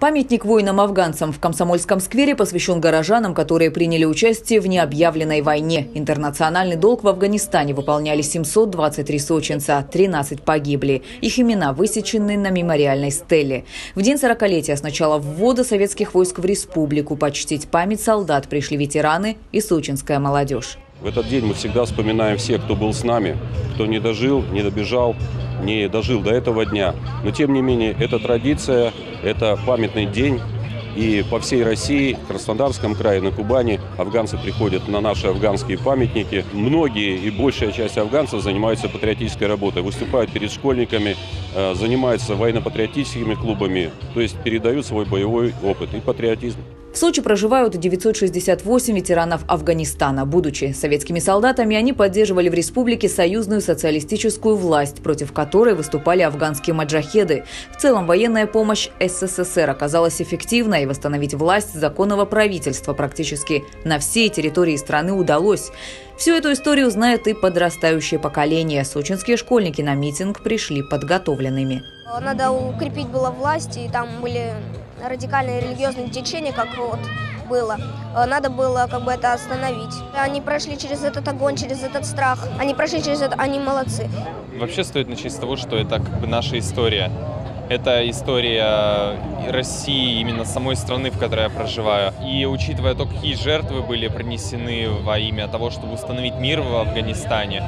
Памятник воинам-афганцам в Комсомольском сквере посвящен горожанам, которые приняли участие в необъявленной войне. Интернациональный долг в Афганистане выполняли 723 сочинца, 13 погибли. Их имена высечены на мемориальной стеле. В день 40-летия с начала ввода советских войск в республику почтить память солдат пришли ветераны и сочинская молодежь. В этот день мы всегда вспоминаем всех, кто был с нами, кто не дожил, не добежал, не дожил до этого дня. Но тем не менее, это традиция, это памятный день. И по всей России, Краснодарском крае, на Кубани афганцы приходят на наши афганские памятники. Многие и большая часть афганцев занимаются патриотической работой, выступают перед школьниками, э, занимаются военно-патриотическими клубами, то есть передают свой боевой опыт и патриотизм. В Сочи проживают 968 ветеранов Афганистана. Будучи советскими солдатами, они поддерживали в республике союзную социалистическую власть, против которой выступали афганские маджахеды. В целом, военная помощь СССР оказалась эффективной, и восстановить власть законного правительства практически на всей территории страны удалось. Всю эту историю знает и подрастающее поколение. Сочинские школьники на митинг пришли подготовленными. Надо укрепить было власть, и там были радикальные религиозные течения, как вот было. Э, надо было как бы это остановить. Они прошли через этот огонь, через этот страх. Они прошли через это, они молодцы. Вообще стоит начать с того, что это как бы наша история. Это история России, именно самой страны, в которой я проживаю. И учитывая то, какие жертвы были принесены во имя того, чтобы установить мир в Афганистане,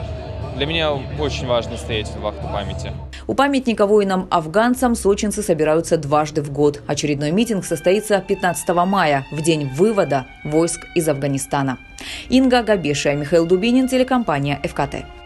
для меня очень важно стоять в вахту памяти. У памятника воинам-афганцам сочинцы собираются дважды в год. Очередной митинг состоится 15 мая, в день вывода войск из Афганистана. Инга Габешия, Михаил Дубинин, телекомпания «ФКТ».